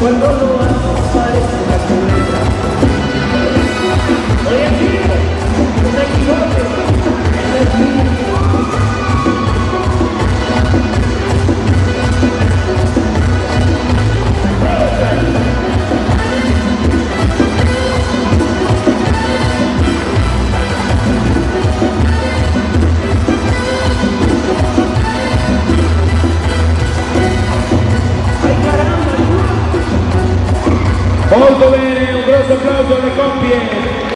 Cuando lo hago parece Molto bene, un grosso applauso alle coppie.